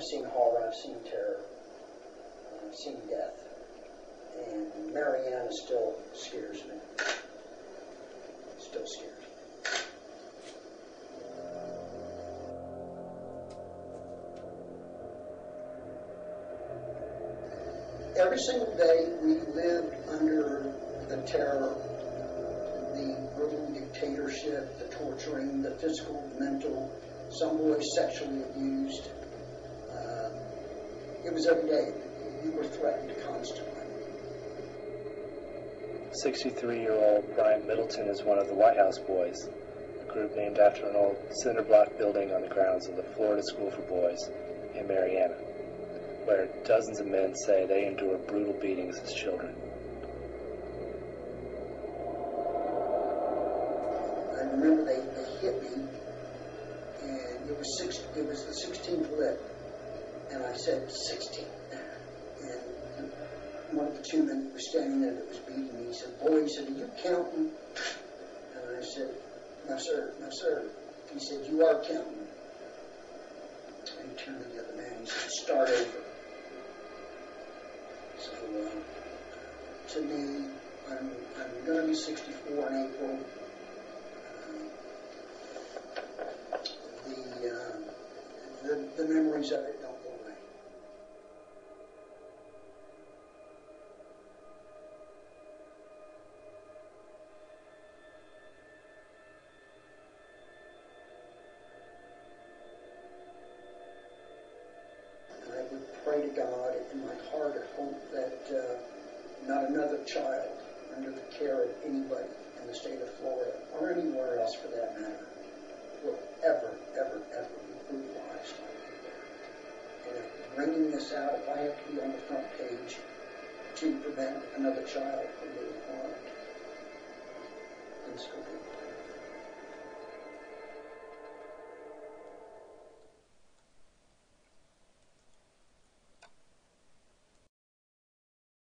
I've seen horror, I've seen terror, I've seen death. And Marianna still scares me. Still scares. Every single day we lived under the terror, the brutal dictatorship, the torturing, the physical, mental, some boys sexually abused. Uh, it was every day. You were threatened constantly. 63 year old Brian Middleton is one of the White House Boys, a group named after an old cinder block building on the grounds of the Florida School for Boys in Marianna, where dozens of men say they endure brutal beatings as children. I remember they, they hit me, and it was six. It was the 16th lick, and I said 16. And one of the two men was standing there that was beating me. He said, "Boy," he said, "Are you counting?" And I said, "No, sir, no, sir." He said, "You are counting." And he turned to the other man. He said, "Start over." So, uh, to me, I'm I'm going to be 64 in April. the, uh, the, the memories of it God in my heart and hope that uh, not another child under the care of anybody in the state of Florida or anywhere else for that matter will ever, ever, ever be brutalized. And if bringing this out, if I have to be on the front page to prevent another child from being